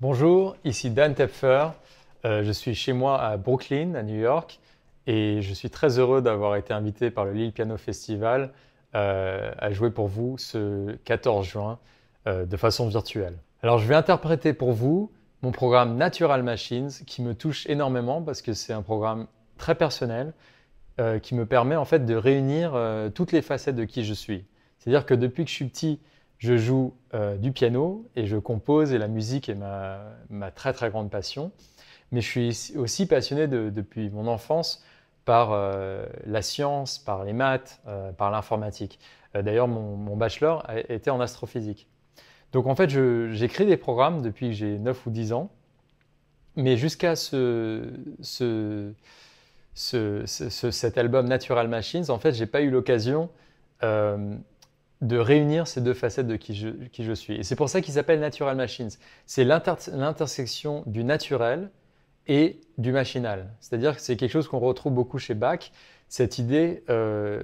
Bonjour, ici Dan Tepfer. Euh, je suis chez moi à Brooklyn, à New York, et je suis très heureux d'avoir été invité par le Lille Piano Festival euh, à jouer pour vous ce 14 juin euh, de façon virtuelle. Alors, je vais interpréter pour vous mon programme Natural Machines qui me touche énormément parce que c'est un programme très personnel qui me permet en fait de réunir toutes les facettes de qui je suis. C'est-à-dire que depuis que je suis petit, je joue euh, du piano et je compose et la musique est ma, très très grande passion. Mais je suis aussi passionné depuis mon enfance par euh, la science, par les maths, euh, par l'informatique. D'ailleurs, mon, bachelor était en astrophysique. Donc en fait, j'écris des programmes depuis que j'ai 9 ou 10 ans. Mais jusqu'à ce, cet album Natural Machines, en fait, je n'ai pas eu l'occasion de réunir ces deux facettes de qui je, suis. Et c'est pour ça qu'il s'appelle Natural Machines. C'est l'intersection du naturel et du machinal. C'est-à-dire que c'est quelque chose qu'on retrouve beaucoup chez Bach, cette idée euh,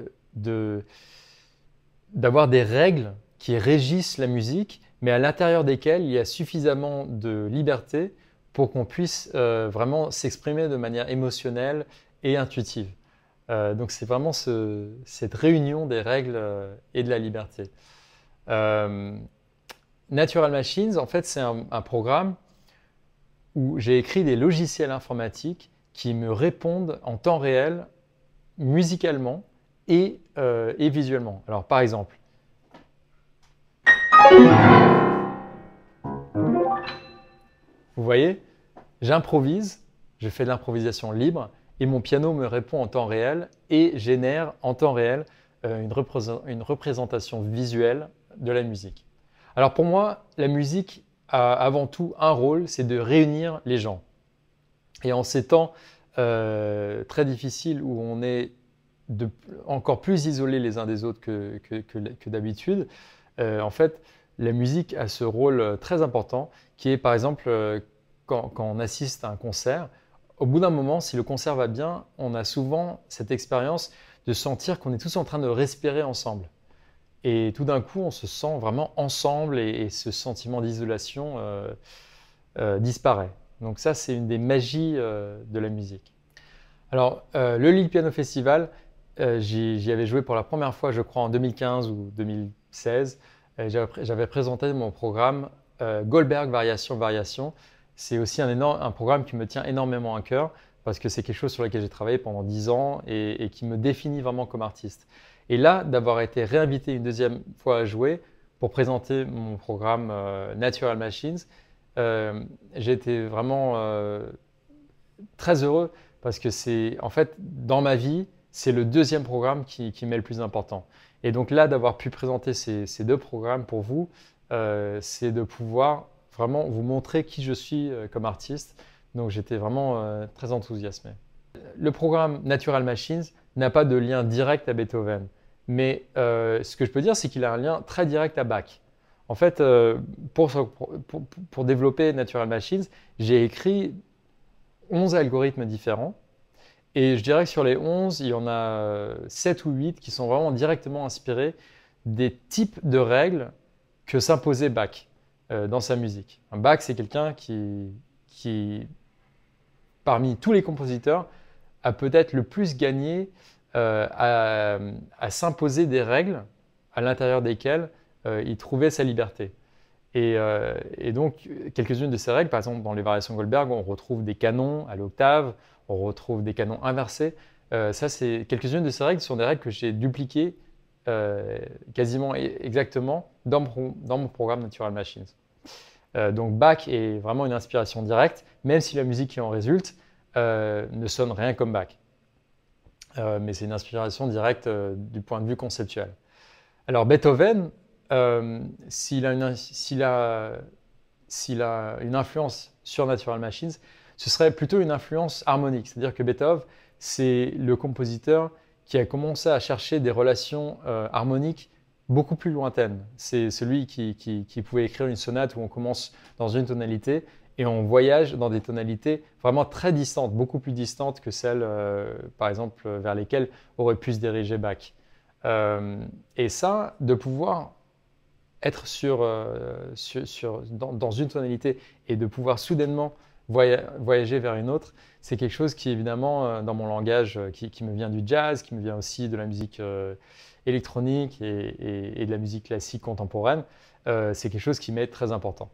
d'avoir des règles qui régissent la musique, mais à l'intérieur desquelles il y a suffisamment de liberté pour qu'on puisse euh, vraiment s'exprimer de manière émotionnelle et intuitive. Euh, donc c'est vraiment cette réunion des règles euh, et de la liberté. Euh, Natural Machines, en fait, c'est un, programme où j'ai écrit des logiciels informatiques qui me répondent en temps réel, musicalement et, et visuellement. Alors par exemple, vous voyez, j'improvise, je fais de l'improvisation libre et mon piano me répond en temps réel et génère en temps réel euh, une, représentation visuelle de la musique. Alors pour moi, la musique a avant tout un rôle, c'est de réunir les gens. Et en ces temps euh, très difficiles où on est encore plus isolés les uns des autres que, d'habitude, euh, en fait, la musique a ce rôle très important qui est par exemple quand on assiste à un concert, au bout d'un moment, si le concert va bien, on a souvent cette expérience de sentir qu'on est tous en train de respirer ensemble. Et tout d'un coup, on se sent vraiment ensemble et, ce sentiment d'isolation euh, euh, disparaît. Donc ça, c'est une des magies euh, de la musique. Alors, le Lille Piano Festival, j'y avais joué pour la première fois, je crois, en 2015 ou 2016. J'avais présenté mon programme Goldberg Variation Variation c'est aussi un, programme qui me tient énormément à cœur parce que c'est quelque chose sur lequel j'ai travaillé pendant dix ans et, qui me définit vraiment comme artiste. Et là, d'avoir été réinvité une deuxième fois à jouer pour présenter mon programme euh, Natural Machines, euh, j'ai été vraiment euh, très heureux parce que c'est, en fait, dans ma vie, c'est le deuxième programme qui, m'est le plus important. Et donc là, d'avoir pu présenter ces, deux programmes pour vous, c'est de pouvoir vraiment vous montrer qui je suis euh, comme artiste. Donc j'étais vraiment euh, très enthousiasmé. Le programme Natural Machines n'a pas de lien direct à Beethoven, mais euh, ce que je peux dire, c'est qu'il a un lien très direct à Bach. En fait, pour, pour, développer Natural Machines, j'ai écrit 11 algorithmes différents. Et je dirais que sur les 11, il y en a 7 ou 8 qui sont vraiment directement inspirés des types de règles que s'imposait Bach. Euh, dans sa musique. Un Bach, c'est quelqu'un qui, qui, parmi tous les compositeurs, a peut-être le plus gagné euh, à, s'imposer des règles à l'intérieur desquelles euh, il trouvait sa liberté. Et, donc, quelques-unes de ces règles, par exemple, dans les variations Goldberg, on retrouve des canons à l'octave, on retrouve des canons inversés. ça, c'est quelques-unes de ces règles sont des règles que j'ai dupliquées quasiment e-, exactement dans mon, programme Natural Machines. Euh, donc Bach est vraiment une inspiration directe, même si la musique qui en résulte euh, ne sonne rien comme Bach. mais c'est une inspiration directe du point de vue conceptuel. Alors Beethoven, s'il a, une influence sur Natural Machines, ce serait plutôt une influence harmonique. C'est-à-dire que Beethoven, c'est le compositeur qui a commencé à chercher des relations euh, harmoniques beaucoup plus lointaines. C'est celui qui, pouvait écrire une sonate où on commence dans une tonalité et on voyage dans des tonalités vraiment très distantes, beaucoup plus distantes que celles, euh, par exemple, vers lesquelles aurait pu se diriger Bach. Euh, et ça, de pouvoir être sur, dans, une tonalité et de pouvoir soudainement voyager vers une autre, c'est quelque chose qui évidemment dans mon langage qui, me vient du jazz, qui me vient aussi de la musique électronique et, de la musique classique contemporaine, c'est quelque chose qui m'est très important.